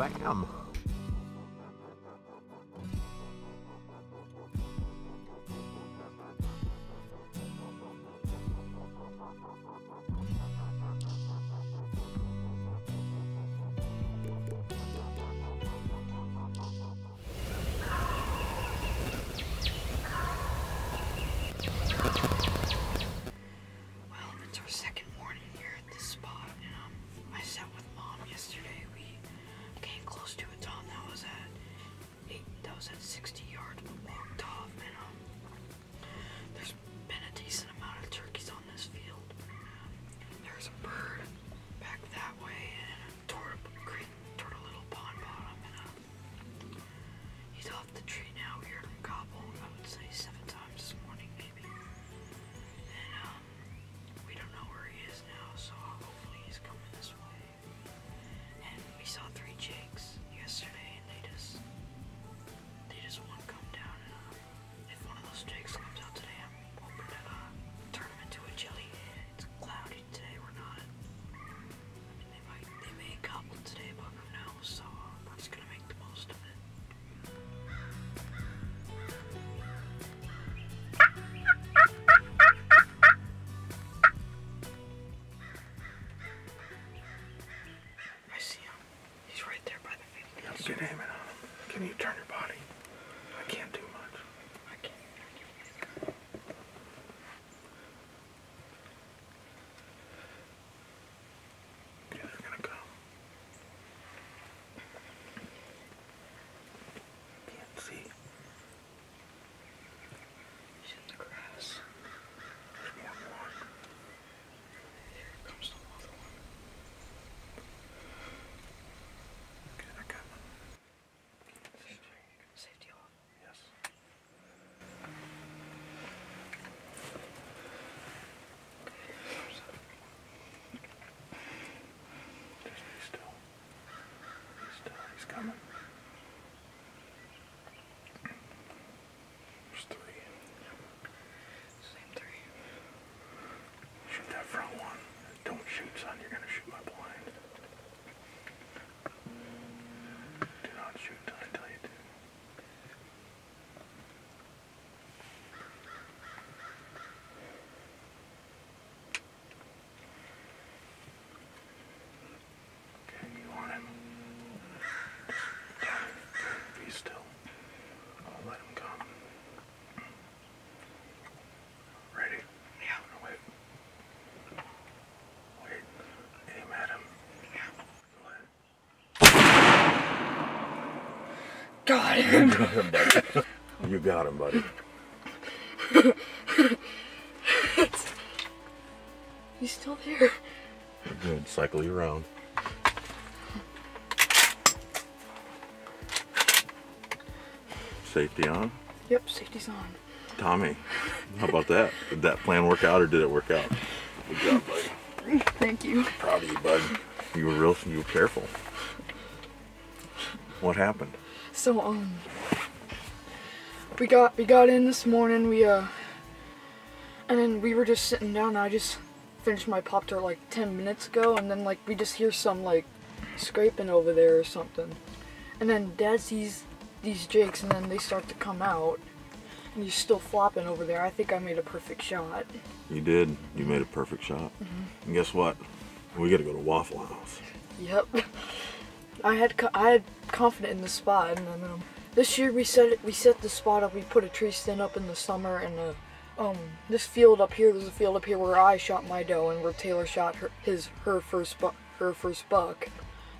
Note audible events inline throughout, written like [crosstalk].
Bam. Go ahead. Got him. Buddy. You got him, buddy. He's still there. Good. Cycle you around. Safety on. Yep, safety's on. Tommy, how about that? Did that plan work out or did it work out? Good job, buddy. Thank you. Proud of you, bud. You were real, you were careful. What happened? So um, we got we got in this morning. We uh, and then we were just sitting down. And I just finished my pop tart like ten minutes ago, and then like we just hear some like scraping over there or something, and then Dad sees these jakes, and then they start to come out, and he's still flopping over there. I think I made a perfect shot. You did. You made a perfect shot. And guess what? We got to go to Waffle House. Yep. [laughs] I had I had confidence in the spot, and then um, this year we set it, we set the spot up. We put a tree stand up in the summer, and uh, um, this field up here. There's a field up here where I shot my doe, and where Taylor shot her his her first bu- her first buck.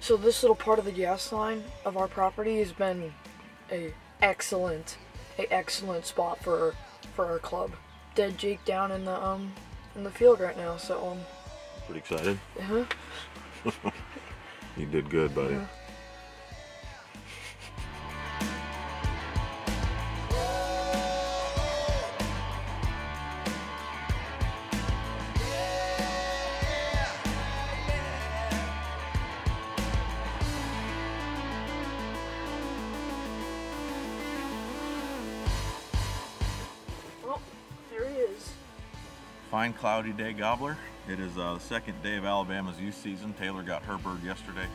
So this little part of the gas line of our property has been a excellent, a excellent spot for for our club. Dead Jake down in the um in the field right now. So um, Pretty excited? uh [laughs] You did good, buddy. Yeah. Oh, there he is. Fine cloudy day gobbler. It is uh, the second day of Alabama's youth season. Taylor got her bird yesterday.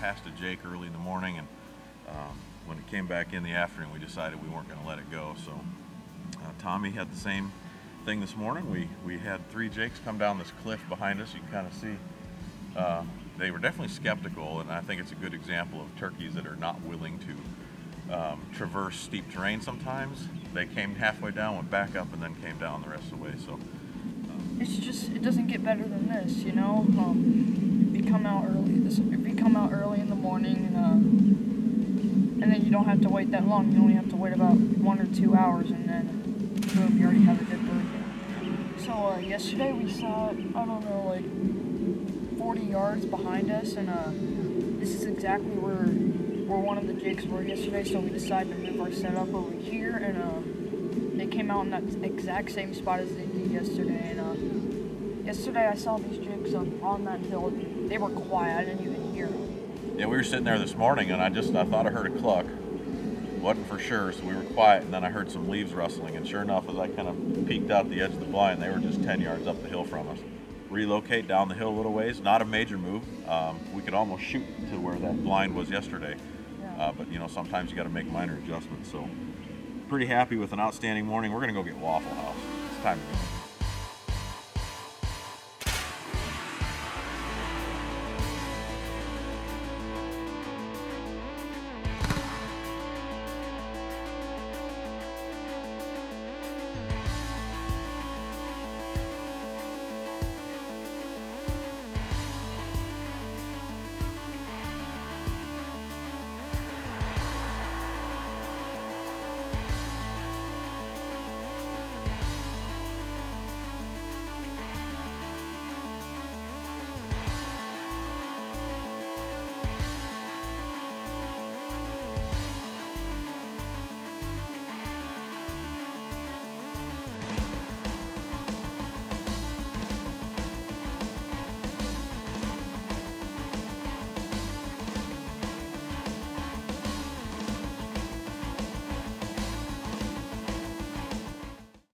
Passed a Jake early in the morning and um, when it came back in the afternoon we decided we weren't going to let it go. So uh, Tommy had the same thing this morning. We, we had three Jakes come down this cliff behind us. You can kind of see uh, they were definitely skeptical, and I think it's a good example of turkeys that are not willing to um, traverse steep terrain sometimes. They came halfway down, went back up, and then came down the rest of the way. So It's just it doesn't get better than this, you know. Um, come out early, this you come out early in the morning and uh, and then you don't have to wait that long. You only have to wait about one or two hours, and then boom, you already have a good bird. So uh, yesterday we saw I don't know like 40 yards behind us, and uh, this is exactly where where one of the jakes were yesterday. So we decided to move our setup over here, and uh, they came out in that exact same spot as they did yesterday. And uh, yesterday I saw these jakes up on that hill. They were quiet. I didn't even hear them. yeah, we were sitting there this morning, and I just I thought I heard a cluck. wasn't for sure, so we were quiet, and then I heard some leaves rustling, and sure enough, as I kind of peeked out the edge of the blind, they were just 10 yards up the hill from us. Relocate down the hill a little ways, not a major move. Um, we could almost shoot to where that blind was yesterday, uh, but you know, sometimes you got to make minor adjustments. So, pretty happy with an outstanding morning. We're gonna go get Waffle House. It's time to go.